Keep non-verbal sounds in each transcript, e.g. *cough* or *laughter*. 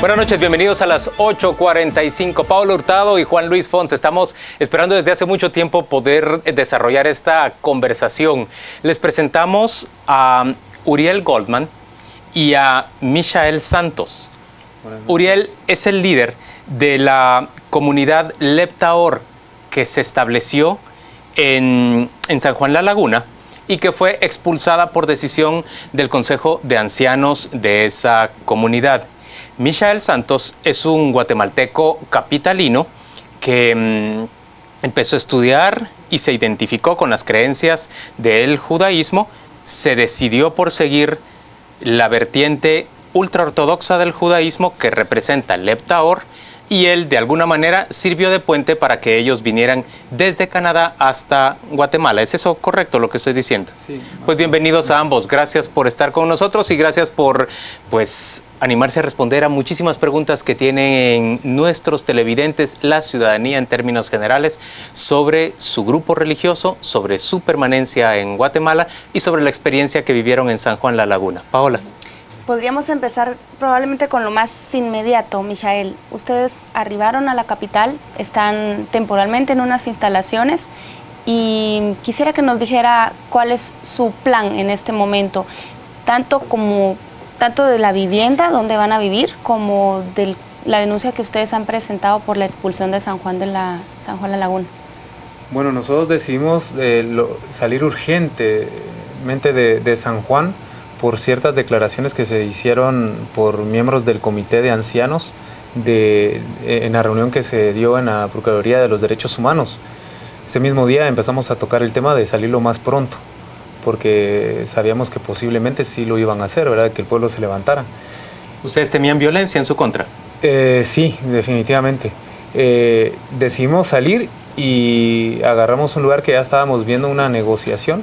Buenas noches, bienvenidos a las 8.45. Pablo Hurtado y Juan Luis Font. Estamos esperando desde hace mucho tiempo poder desarrollar esta conversación. Les presentamos a Uriel Goldman y a Michael Santos. Uriel es el líder de la comunidad Leptaor que se estableció en, en San Juan La Laguna y que fue expulsada por decisión del Consejo de Ancianos de esa comunidad. Michael Santos es un guatemalteco capitalino que mm, empezó a estudiar y se identificó con las creencias del judaísmo, se decidió por seguir la vertiente ultraortodoxa del judaísmo que representa Leptaor y él de alguna manera sirvió de puente para que ellos vinieran desde Canadá hasta Guatemala. ¿Es eso correcto lo que estoy diciendo? Sí. Pues bienvenidos a ambos. Gracias por estar con nosotros y gracias por pues animarse a responder a muchísimas preguntas que tienen nuestros televidentes, la ciudadanía en términos generales, sobre su grupo religioso, sobre su permanencia en Guatemala y sobre la experiencia que vivieron en San Juan La Laguna. Paola. Podríamos empezar probablemente con lo más inmediato, Michael. Ustedes arribaron a la capital, están temporalmente en unas instalaciones y quisiera que nos dijera cuál es su plan en este momento, tanto como tanto de la vivienda donde van a vivir como de la denuncia que ustedes han presentado por la expulsión de San Juan de la San Juan la Laguna. Bueno, nosotros decidimos eh, lo, salir urgentemente de, de San Juan por ciertas declaraciones que se hicieron por miembros del Comité de Ancianos de, en la reunión que se dio en la Procuraduría de los Derechos Humanos. Ese mismo día empezamos a tocar el tema de salir lo más pronto, porque sabíamos que posiblemente sí lo iban a hacer, ¿verdad? Que el pueblo se levantara. ¿Ustedes temían violencia en su contra? Eh, sí, definitivamente. Eh, decidimos salir y agarramos un lugar que ya estábamos viendo una negociación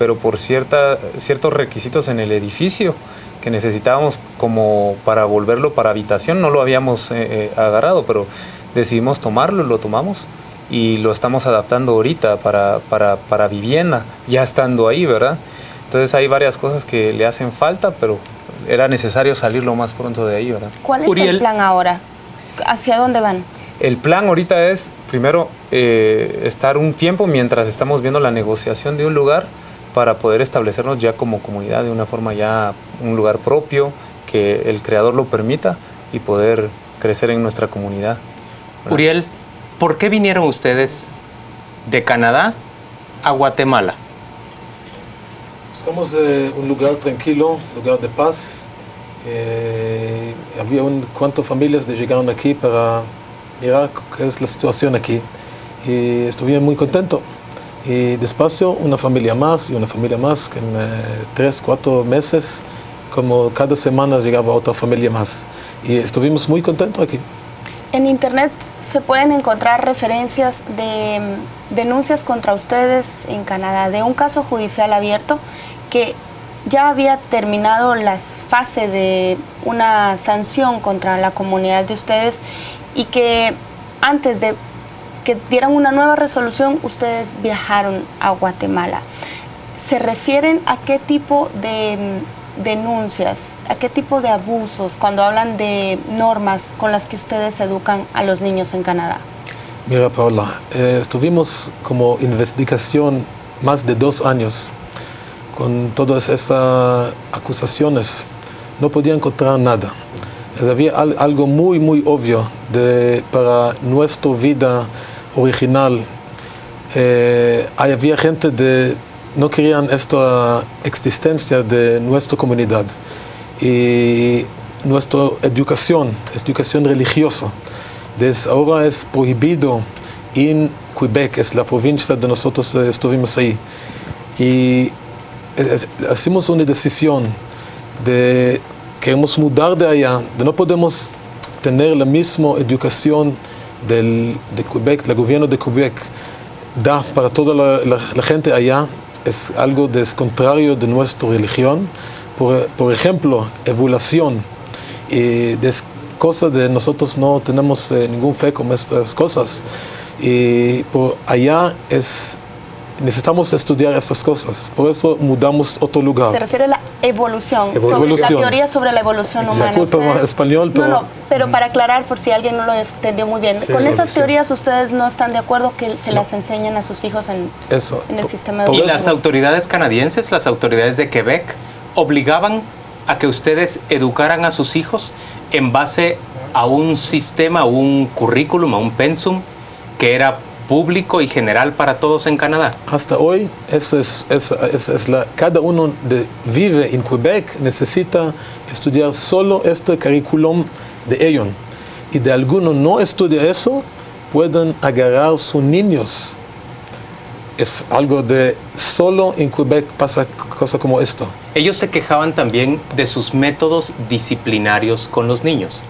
pero por cierta, ciertos requisitos en el edificio que necesitábamos como para volverlo para habitación, no lo habíamos eh, eh, agarrado, pero decidimos tomarlo, lo tomamos y lo estamos adaptando ahorita para, para, para vivienda, ya estando ahí, ¿verdad? Entonces hay varias cosas que le hacen falta, pero era necesario salir lo más pronto de ahí, ¿verdad? ¿Cuál es Uriel. el plan ahora? ¿Hacia dónde van? El plan ahorita es, primero, eh, estar un tiempo mientras estamos viendo la negociación de un lugar para poder establecernos ya como comunidad de una forma ya un lugar propio, que el creador lo permita y poder crecer en nuestra comunidad. ¿verdad? Uriel, ¿por qué vinieron ustedes de Canadá a Guatemala? Buscamos eh, un lugar tranquilo, lugar de paz. Eh, había un cuanto familias que llegaron aquí para mirar qué es la situación aquí. Y estuve muy contento. Y despacio una familia más y una familia más, que en tres, cuatro meses, como cada semana llegaba otra familia más. Y estuvimos muy contentos aquí. En internet se pueden encontrar referencias de mm, denuncias contra ustedes en Canadá de un caso judicial abierto que ya había terminado la fase de una sanción contra la comunidad de ustedes y que antes de que dieran una nueva resolución ustedes viajaron a Guatemala. ¿Se refieren a qué tipo de mm, denuncias, a qué tipo de abusos cuando hablan de normas con las que ustedes educan a los niños en Canadá? Mira, Paula, eh, estuvimos como investigación más de dos años con todas esas acusaciones. No podía encontrar nada. Había al- algo muy, muy obvio de, para nuestra vida original. Eh, había gente de no querían esta existencia de nuestra comunidad y nuestra educación, educación religiosa. Desde ahora es prohibido en Quebec, es la provincia de nosotros eh, estuvimos ahí. Y hicimos una decisión de queremos mudar de allá, de no podemos tener la misma educación del, de Quebec, el gobierno de Quebec da para toda la, la- gente allá, es algo descontrario de nuestra religión. Por, por ejemplo, evaluación y de cosas de nosotros no tenemos eh, ningún fe con estas cosas. Y por allá es necesitamos estudiar estas cosas. Por eso mudamos a otro lugar. Se refiere a la evolución, sobre la Evolución. teoría sobre la evolución humana. Disculpa, Ustedes- español, pero- No, no, pero para aclarar, por si alguien no lo entendió muy bien, Sí, con esas teorías ustedes no están de acuerdo que se las enseñen a sus hijos en, Eso. en el sistema por Y educativo. las autoridades canadienses, las autoridades de Quebec, obligaban a que ustedes educaran a sus hijos en base a un sistema, a un currículum, a un pensum que era público y general para todos en Canadá. Hasta hoy, es, es- la, cada uno de, vive en Quebec necesita estudiar solo este currículum de ellos. Y de alguno no estudia eso, pueden agarrar sus niños. Es algo de solo en Quebec pasa cosa como esto. Ellos se quejaban también de sus métodos disciplinarios con los niños.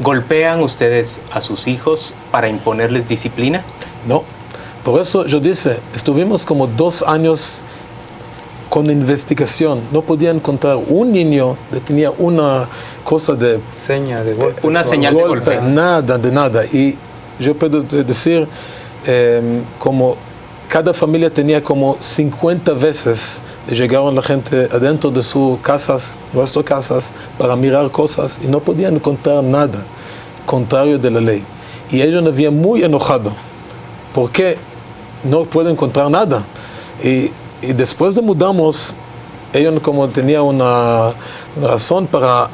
¿Golpean ustedes a sus hijos para imponerles disciplina? No. Por eso yo dice, estuvimos como dos años con investigación. No podía encontrar un niño que tenía una cosa de Seña de golpe. Una señal de golpe. Nada, de nada. Y yo puedo de- decir, eh, como cada familia tenía como 50 veces llegaron la gente adentro de sus casas, nuestras casas, para mirar cosas y no podían encontrar nada contrario de la ley. Y ellos nos habían muy enojado porque no pueden encontrar nada. Y, y después de mudamos, ellos como tenían una, una razón para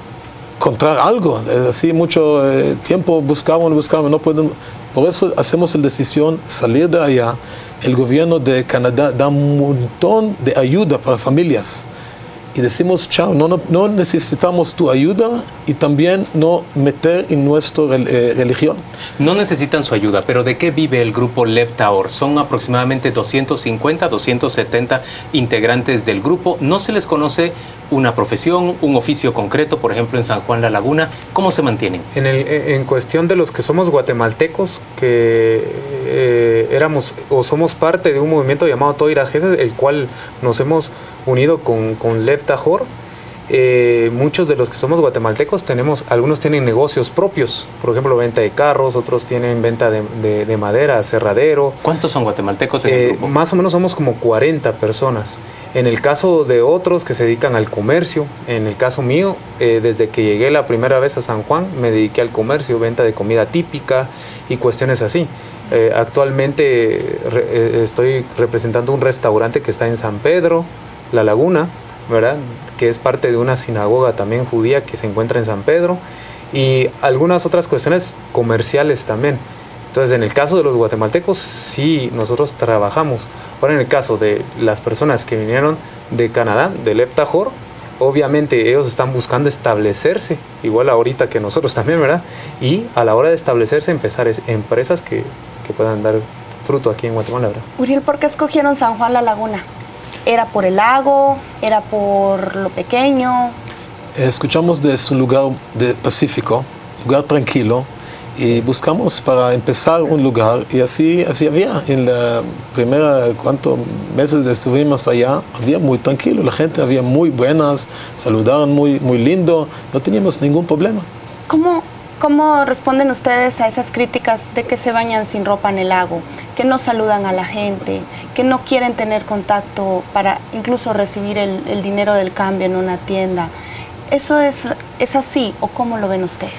encontrar algo. Así mucho eh, tiempo buscaban, buscaban, no pueden. Por eso hacemos la decisión salir de allá. El gobierno de Canadá da un montón de ayuda para familias. Y decimos, chao, no, no, necesitamos tu ayuda y también no meter en nuestra eh, religión. No necesitan su ayuda, pero ¿de qué vive el grupo Leptaor? Son aproximadamente 250, 270 integrantes del grupo. No se les conoce una profesión, un oficio concreto, por ejemplo en San Juan La Laguna. ¿Cómo se mantienen? En, el- en cuestión de los que somos guatemaltecos, que eh, éramos o somos parte de un movimiento llamado Toiras Jeses, el cual nos hemos unido con, con Lev Tajor, eh, muchos de los que somos guatemaltecos tenemos, algunos tienen negocios propios, por ejemplo, venta de carros, otros tienen venta de, de- de madera, aserradero, ¿Cuántos son guatemaltecos en el eh, grupo? más o menos somos como 40 personas. En el caso de otros que se dedican al comercio, en el caso mío, eh, desde que llegué la primera vez a San Juan, me dediqué al comercio, venta de comida típica y cuestiones así. Eh, actualmente re- eh, estoy representando un restaurante que está en San Pedro, La Laguna, ¿verdad? Que es parte de una sinagoga también judía que se encuentra en San Pedro y algunas otras cuestiones comerciales también. Entonces, en el caso de los guatemaltecos, sí, nosotros trabajamos. Ahora, en el caso de las personas que vinieron de Canadá, del Eptajor, obviamente ellos están buscando establecerse, igual ahorita que nosotros *laughs* también, ¿verdad? Y a la hora de establecerse, empezar es- empresas que, que puedan dar fruto aquí en Guatemala, ¿verdad? Uriel, ¿por qué escogieron San Juan La Laguna? ¿Era por el lago? ¿Era por lo pequeño? Escuchamos de un lugar de Pacífico, lugar tranquilo, y buscamos para empezar un lugar, y así, así había. En la primera, cuántos meses estuvimos allá, había muy tranquilo, la gente había muy buenas, saludaban muy, muy lindo, no teníamos ningún problema. ¿Cómo, ¿Cómo responden ustedes a esas críticas de que se bañan sin ropa en el lago, que no saludan a la gente, que no quieren tener contacto para incluso recibir el, dinero del cambio en una tienda? ¿Eso es, es así o cómo lo ven ustedes?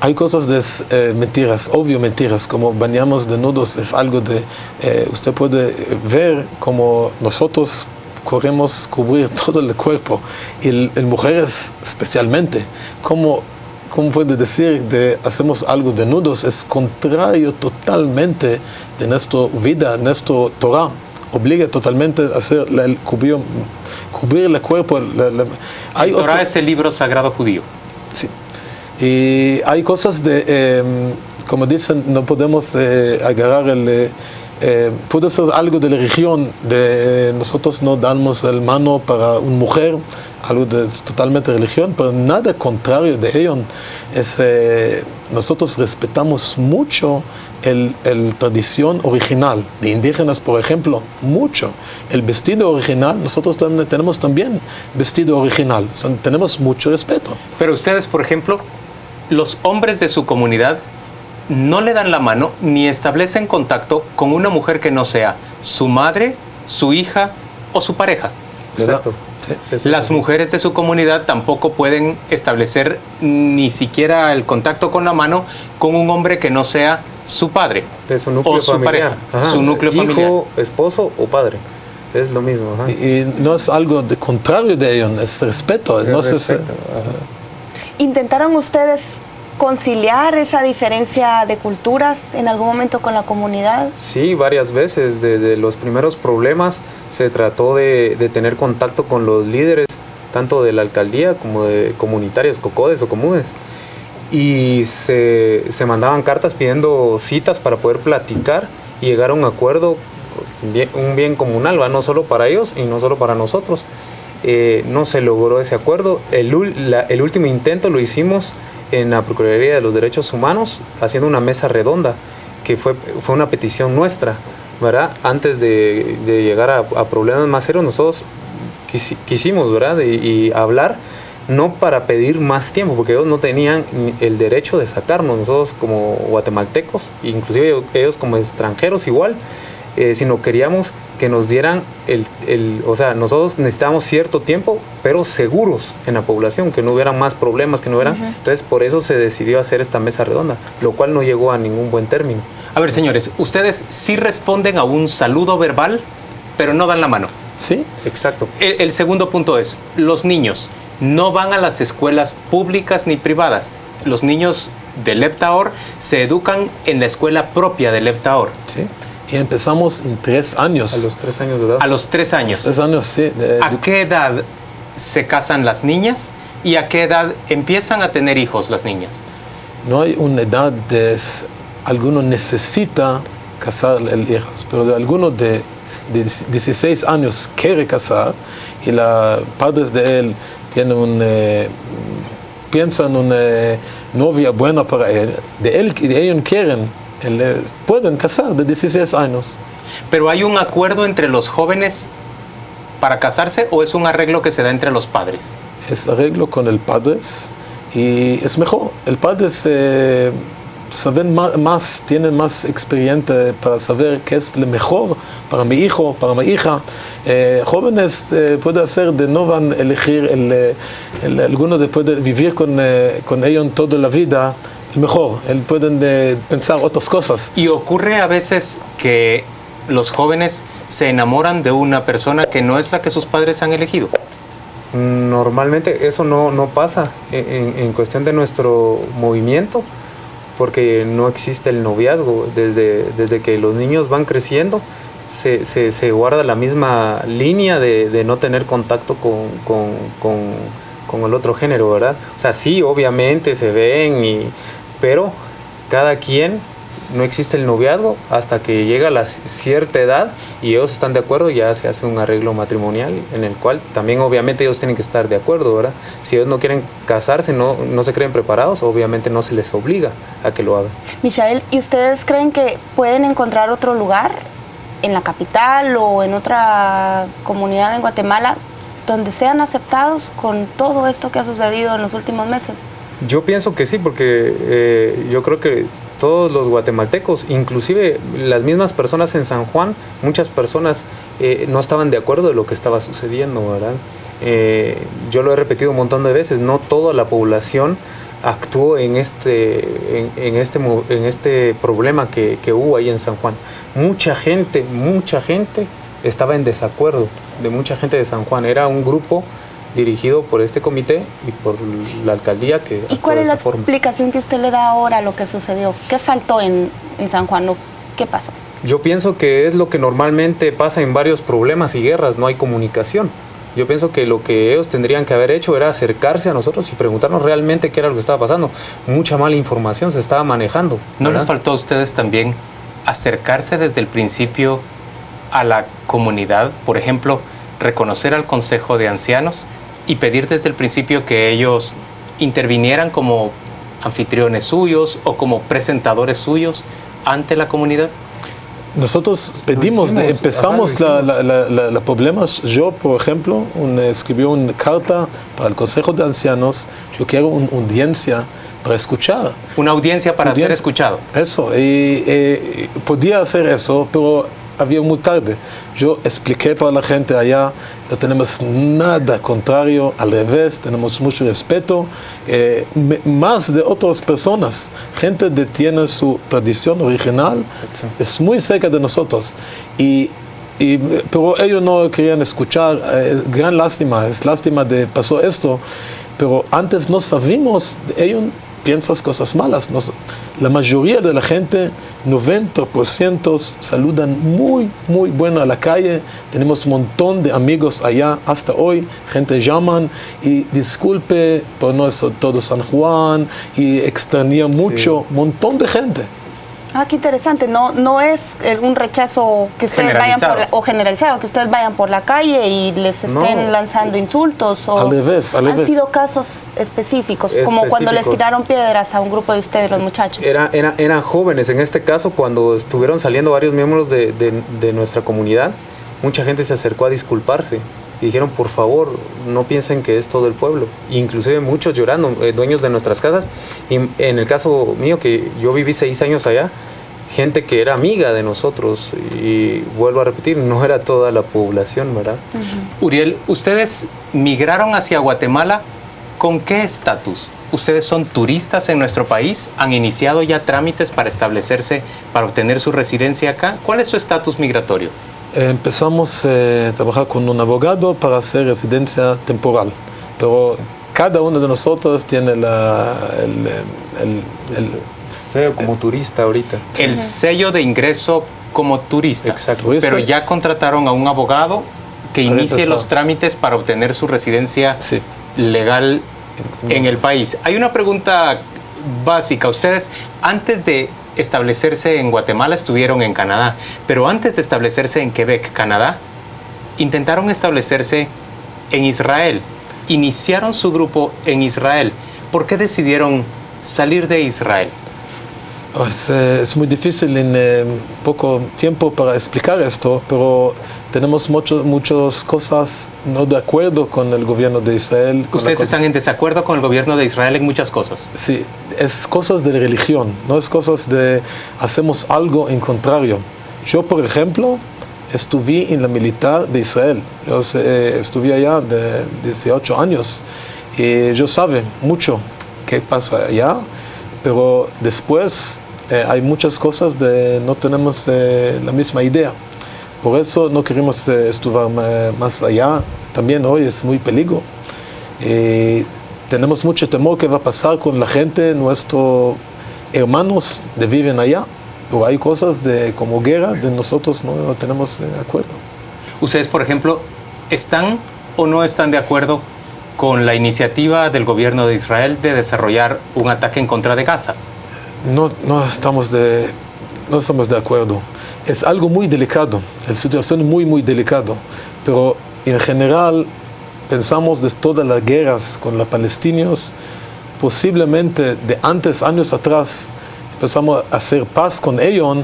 Hay cosas de eh, mentiras, obvio mentiras, como bañamos de nudos, es algo de, eh, usted puede ver como nosotros corremos cubrir *laughs* todo el cuerpo, y el mujeres especialmente, como ¿cómo puede decir de hacemos algo de nudos? Es contrario totalmente de nuestra vida, nuestro Torah. Obliga totalmente a hacer el cubrir, cubrir el cuerpo. la- la- hay El Torah otro- es el libro sagrado judío. Sí. Y hay cosas de, eh, como dicen, no podemos eh, agarrar el... eh, eh, puede ser algo de la religión, de eh, nosotros no damos el mano para una mujer, algo de totalmente religión, pero nada contrario de ello. Es, eh, nosotros respetamos mucho el, el tradición original de indígenas, por ejemplo, mucho. El vestido original, nosotros también tenemos también vestido original, Son- tenemos mucho respeto. Pero ustedes, por ejemplo, los hombres de su comunidad no le dan la mano ni establecen contacto con una mujer que no sea su madre su hija o su pareja. Exacto. Sí. Las mujeres de su comunidad tampoco pueden establecer ni siquiera el contacto con la mano con un hombre que no sea su padre de su núcleo o su familiar. pareja, su núcleo Hijo, familiar. esposo o padre. Es lo mismo. ajá. Y, y no es algo de contrario de ello, es respeto. no Respeto. ¿Intentaron ustedes conciliar esa diferencia de culturas en algún momento con la comunidad? Sí, varias veces. Desde los primeros problemas se trató de, tener contacto con los líderes, tanto de la alcaldía como de comunitarios, cocodes o comunes. Y se, se mandaban cartas pidiendo citas para poder platicar y llegar a un acuerdo, un bien comunal, ¿va? no solo para ellos y no solo para nosotros. Eh, no se logró ese acuerdo. El último intento lo hicimos en la Procuraduría de los Derechos Humanos, haciendo una mesa redonda, que fue, fue una petición nuestra, ¿verdad? Antes de, de llegar a, problemas más serios, nosotros quisi- quisimos, ¿verdad? Y, hablar, no para pedir más tiempo, porque ellos no tenían el derecho de sacarnos, nosotros como guatemaltecos, inclusive ellos como extranjeros igual, eh, sino queríamos que nos dieran el, el- o sea, nosotros necesitábamos cierto tiempo, pero seguros en la población, que no hubieran más problemas, que no hubieran. Entonces, por eso se decidió hacer esta mesa redonda, lo cual no llegó a ningún buen término. A ver, señores, ustedes sí responden a un saludo verbal, pero no dan la mano. Sí, Exacto. El, el segundo punto es, los niños no van a las escuelas públicas ni privadas. Los niños de Leptaor se educan en la escuela propia de Leptaor sí. Y empezamos en tres años. A los tres años de edad. a los tres años. tres años, sí. de- ¿A qué edad se casan las niñas y a qué edad empiezan a tener hijos las niñas? no hay una edad de alguno necesita casar el hijo, pero de alguno de, de 16 años quiere casar y los padres de él tienen un, eh, piensan una novia buena para él, de él de ellos quieren, pueden casar de 16 años. ¿Pero hay un acuerdo entre los jóvenes para casarse o es un arreglo que se da entre los padres? es arreglo con el padre y es mejor. El padre se saben más, tiene más experiencia para saber qué es lo mejor para mi hijo, para mi hija. Eh, jóvenes eh, puede ser de no van a elegir el, eh, el- alguno de puede vivir con, eh, con ellos toda la vida mejor. Él pueden eh, pensar otras cosas. Y ocurre a veces que los jóvenes se enamoran de una persona que no es la que sus padres han elegido. Normalmente eso no, no pasa en, en cuestión de nuestro movimiento, porque no existe el noviazgo. Desde, desde que los niños van creciendo, se, se- se guarda la misma línea de, de no tener contacto con, con- con- con el otro género, ¿verdad? O sea, sí, obviamente se ven, y, pero cada quien no existe el noviazgo hasta que llega la cierta edad y ellos están de acuerdo, ya se hace un arreglo matrimonial en el cual también obviamente ellos tienen que estar de acuerdo, ¿verdad? Si ellos no quieren casarse, no, no se creen preparados, obviamente no se les obliga a que lo hagan. Michael, ¿y ustedes creen que pueden encontrar otro lugar en la capital o en otra comunidad en Guatemala donde sean aceptados con todo esto que ha sucedido en los últimos meses? Yo pienso que sí, porque eh, yo creo que todos los guatemaltecos, inclusive las mismas personas en San Juan, muchas personas eh, no estaban de acuerdo de lo que estaba sucediendo, ¿verdad? Eh, yo lo he repetido un montón de veces, no toda la población actuó en este, en, este, en este problema que, que hubo ahí en San Juan. Mucha gente, mucha gente estaba en desacuerdo de mucha gente de San Juan. Era un grupo dirigido por este comité y por la alcaldía que ¿Y cuál es la forma. explicación que usted le da ahora a lo que sucedió? ¿Qué faltó en, en San Juan? ¿O ¿Qué pasó? Yo pienso que es lo que normalmente pasa en varios problemas y guerras, no hay comunicación. Yo pienso que lo que ellos tendrían que haber hecho era acercarse a nosotros y preguntarnos realmente qué era lo que estaba pasando. Mucha mala información se estaba manejando. ¿No les faltó a ustedes también acercarse desde el principio a la comunidad? Por ejemplo, reconocer al Consejo de Ancianos y pedir desde el principio que ellos intervinieran como anfitriones suyos o como presentadores suyos ante la comunidad. Nosotros pedimos, hicimos, empezamos ajá, lo la, la, la- problemas. Yo, por ejemplo, un, escribí una carta para el Consejo de Ancianos. Yo quiero una audiencia para escuchar. Una audiencia para ser Audiencia. escuchado. Eso, y, eh, podía hacer eso, pero había muy tarde. Yo expliqué para la gente allá, no tenemos nada contrario, al revés, tenemos mucho respeto, eh, más de otras personas. Gente que tiene su tradición original, es muy cerca de nosotros. Y, y- pero ellos no querían escuchar, eh, gran lástima, es lástima de pasó esto, pero antes no sabíamos, ellos piensan cosas malas. Nos- la mayoría de la gente, 90% saludan muy, muy bueno a la calle. Tenemos un montón de amigos allá hasta hoy. Gente llaman y disculpe por no es todo San Juan y extraña mucho. montón de gente. Ah, qué interesante. No, no es un rechazo que ustedes vayan por la- Generalizado. o generalizado, que ustedes vayan por la calle y les estén No. lanzando insultos. O Al revés, al han revés. sido casos específicos, como cuando les tiraron piedras a un grupo de ustedes, los muchachos. Era, era- eran jóvenes, en este caso, cuando estuvieron saliendo varios miembros de, de- de nuestra comunidad, mucha gente se acercó a disculparse y dijeron, por favor, no piensen que es todo el pueblo. Inclusive muchos llorando, eh, dueños de nuestras casas. Y en el caso mío, que yo viví seis años allá, gente que era amiga de nosotros, y vuelvo a repetir, no era toda la población, ¿verdad? Uriel, ustedes migraron hacia Guatemala con qué estatus? ¿Ustedes son turistas en nuestro país? ¿Han iniciado ya trámites para establecerse, para obtener su residencia acá? ¿Cuál es su estatus migratorio? Eh, Empezamos eh, a trabajar con un abogado para hacer residencia temporal, pero cada uno de nosotros tiene la, el, el- el- Sé como turista ahorita. El sello de ingreso como turista. Exacto. Turista. Pero ya contrataron a un abogado que inicie los trámites para obtener su residencia Sí. legal en el país. Hay una pregunta básica. Ustedes, antes de establecerse en Guatemala, estuvieron en Canadá, pero antes de establecerse en Quebec, Canadá, intentaron establecerse en Israel. Iniciaron su grupo en Israel. ¿Por qué decidieron salir de Israel? Oh, Es, eh, es muy difícil en eh, poco tiempo para explicar esto, pero tenemos mucho- muchas cosas no de acuerdo con el gobierno de Israel. Ustedes están en desacuerdo con el gobierno de Israel en muchas cosas. Sí, es cosas de religión, no es cosas de hacemos algo en contrario. Yo, por ejemplo, estuve en la militar de Israel. Yo eh, estuve allá de 18 años y yo sabe mucho qué pasa allá, pero después eh, hay muchas cosas de no tenemos eh, la misma idea. Por eso no queremos estudiar más allá. También hoy es muy peligro. Tenemos mucho temor que va a pasar con la gente, nuestros hermanos que viven allá. Pero hay cosas de, como guerra de nosotros no, no tenemos de acuerdo. Ustedes, por ejemplo, ¿están o no están de acuerdo con la iniciativa del gobierno de Israel de desarrollar un ataque en contra de Gaza? No, no, estamos de, no estamos de acuerdo. Es algo muy delicado, la situación muy, muy delicado. Pero en general pensamos de todas las guerras con los palestinos, posiblemente de antes, años atrás, empezamos a hacer paz con ellos,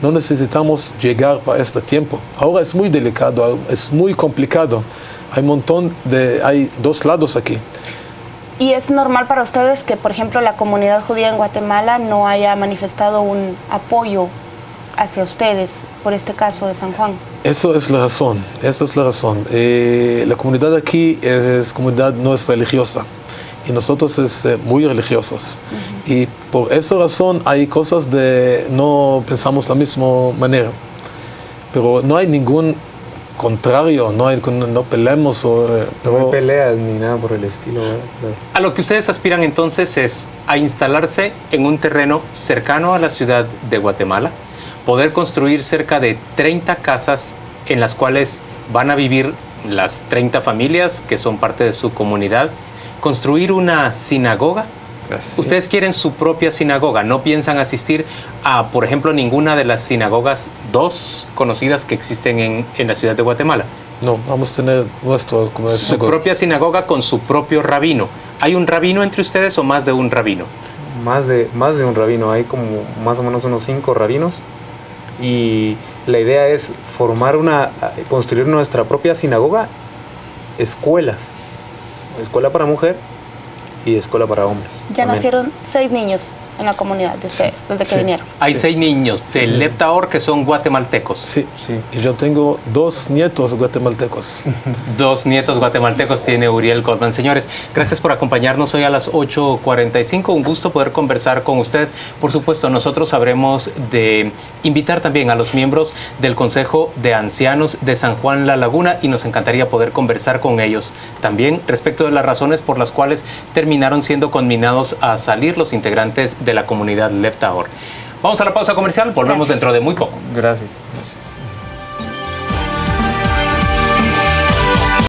no necesitamos llegar para este tiempo. Ahora es muy delicado, es muy complicado. Hay montón de, hay dos lados aquí. ¿Y es normal para ustedes que, por ejemplo, la comunidad judía en Guatemala no haya manifestado un apoyo hacia ustedes por este caso de San Juan? Eso es la razón, esa es la razón. Eh, la comunidad aquí es, es comunidad no es religiosa y nosotros es eh, muy religiosos. Y por esa razón hay cosas de no pensamos la misma manera. Pero no hay ningún contrario, no, hay, no peleamos. O, eh, No pero hay peleas ni nada por el estilo. Claro. A lo que ustedes aspiran entonces es a instalarse en un terreno cercano a la ciudad de Guatemala, poder construir cerca de 30 casas en las cuales van a vivir las 30 familias que son parte de su comunidad, construir una sinagoga. Así. Ustedes quieren su propia sinagoga, no piensan asistir a, por ejemplo, ninguna de las sinagogas dos conocidas que existen en, en la ciudad de Guatemala. no, vamos a tener nuestro como Su propia sinagoga con su propio rabino. ¿Hay un rabino entre ustedes o más de un rabino? Más de, más de un rabino, hay como más o menos unos cinco rabinos. Y la idea es formar una, construir nuestra propia sinagoga, escuelas. Escuela para mujer y escuela para hombres. Ya nacieron seis niños. En la comunidad de ustedes desde que sí. vinieron. Hay seis niños de sí. Leptaor que son guatemaltecos. Sí. Sí. Y yo tengo dos nietos guatemaltecos. *laughs* Dos nietos guatemaltecos tiene Uriel Goldman. Señores, gracias por acompañarnos hoy a las 8.45. Un gusto poder conversar con ustedes. Por supuesto, nosotros habremos de invitar también a los miembros del Consejo de Ancianos de San Juan La Laguna y nos encantaría poder conversar con ellos también respecto de las razones por las cuales terminaron siendo conminados a salir los integrantes de la comunidad Leptaor. Vamos a la pausa comercial, volvemos Gracias. dentro de muy poco. Gracias. Gracias.